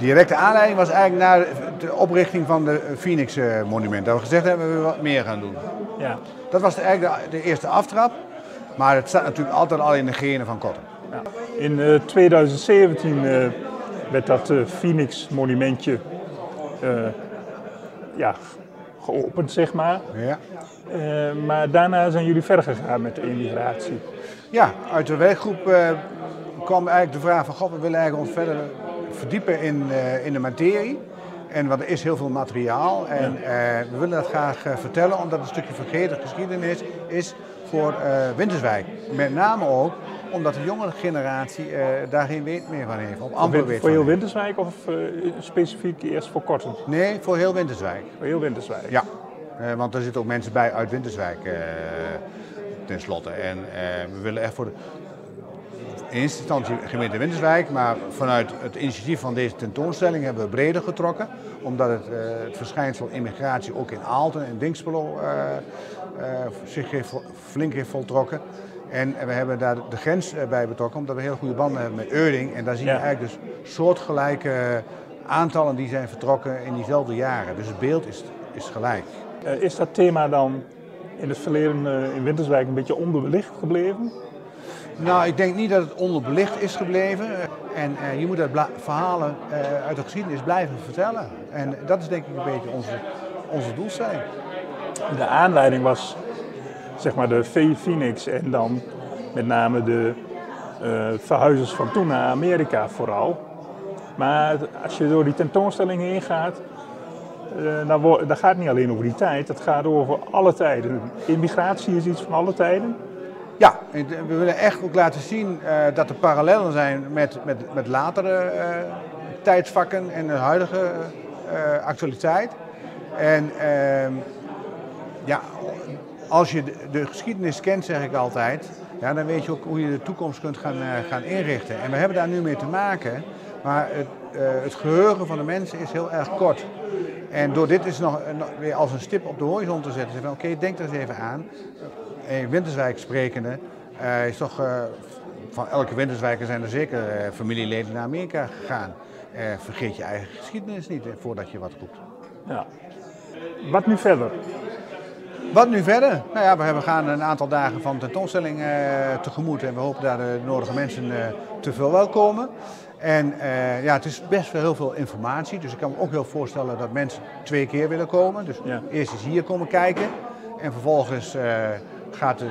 directe aanleiding was eigenlijk na de oprichting van de Phoenix eh, Monument. Dat we gezegd hebben, we wat meer gaan doen. Ja. Dat was eigenlijk de, de eerste aftrap. Maar het staat natuurlijk altijd al in de genen van Kotten. In eh, 2017 eh, werd dat eh, Phoenix monumentje eh, ja, geopend, zeg maar. Ja. Eh, maar daarna zijn jullie verder gegaan met de emigratie. Ja, uit de werkgroep eh, kwam eigenlijk de vraag van, god, we willen eigenlijk ons verder verdiepen in, eh, in de materie. En want er is heel veel materiaal en eh, we willen dat graag eh, vertellen, omdat het een stukje vergeten geschiedenis is voor Winterswijk. Met name ook omdat de jongere generatie daar geen weet meer van heeft, of amper weet voor heel. Winterswijk of specifiek eerst voor Korten? Nee, voor heel Winterswijk. Voor heel Winterswijk. Ja, want er zitten ook mensen bij uit Winterswijk eh tenslotte. En eh, we willen echt voor de, in eerste instantie gemeente Winterswijk, maar vanuit het initiatief van deze tentoonstelling hebben we breder getrokken. Omdat het, eh, het verschijnsel immigratie ook in Aalten en Dinxperlo eh, eh, zich heeft, flink heeft voltrokken. En we hebben daar de grens bij betrokken, omdat we heel goede banden hebben met Euring. En daar zien Ja. we eigenlijk dus soortgelijke aantallen die zijn vertrokken in diezelfde jaren. Dus het beeld is, is gelijk. Is dat thema dan in het verleden in Winterswijk een beetje onderbelicht gebleven? Nou, ik denk niet dat het onderbelicht is gebleven. En eh, je moet dat verhalen eh, uit de geschiedenis blijven vertellen. En dat is denk ik een beetje onze, onze doelstelling. De aanleiding was zeg maar de V Phoenix en dan met name de eh, verhuizers van toen naar Amerika vooral. Maar als je door die tentoonstelling heen gaat, dan gaat het niet alleen over die tijd, het gaat over alle tijden. Immigratie is iets van alle tijden. Ja, we willen echt ook laten zien eh, dat er parallellen zijn met, met, met latere eh, tijdsvakken en de huidige eh, actualiteit. En ehm, ja, als je de, de geschiedenis kent, zeg ik altijd, ja, dan weet je ook hoe je de toekomst kunt gaan, gaan inrichten. En we hebben daar nu mee te maken, maar het, eh, het geheugen van de mensen is heel erg kort. En door dit is nog, nog weer als een stip op de horizon te zetten, oké, denk er eens even aan. In Winterswijk sprekende, eh, is toch eh, van elke Winterswijker zijn er zeker eh, familieleden naar Amerika gegaan. Eh, vergeet je eigen geschiedenis niet eh, voordat je wat roept. Ja. Wat nu verder? Wat nu verder? Nou ja, we hebben- gaan een aantal dagen van tentoonstelling eh, tegemoet en we hopen daar de nodige mensen eh, te verwelkomen. En eh, ja, het is best wel heel veel informatie, dus ik kan me ook heel voorstellen dat mensen twee keer willen komen. Dus Ja. eerst eens hier komen kijken en vervolgens gaat de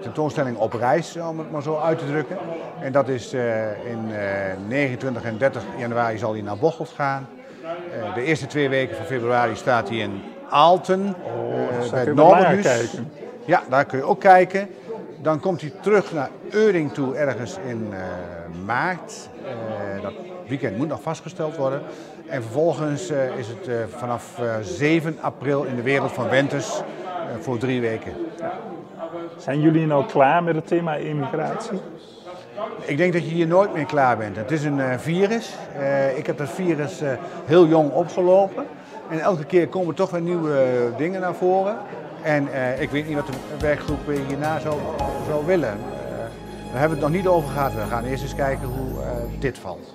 tentoonstelling op reis, om het maar zo uit te drukken. En dat is in eh, 29 en 30 januari zal hij naar Bocholt gaan. De eerste twee weken van februari staat hij in Aalten, eh, dus daar bij kijken. Ja, daar kun je ook kijken. Dan komt hij terug naar Euring toe ergens in eh, maart. Eh, dat weekend moet nog vastgesteld worden. En vervolgens eh, is het eh, vanaf eh, 7 april in de wereld van Wenters eh, voor drie weken. Zijn jullie nou klaar met het thema immigratie? Ik denk dat je hier nooit meer klaar bent. Het is een eh, virus. Eh, ik heb dat virus eh, heel jong opgelopen. En elke keer komen toch weer nieuwe eh, dingen naar voren. En eh, ik weet niet wat de werkgroep hierna zou, zou willen. Eh, we hebben het nog niet over gehad. We gaan eerst eens kijken hoe dit valt.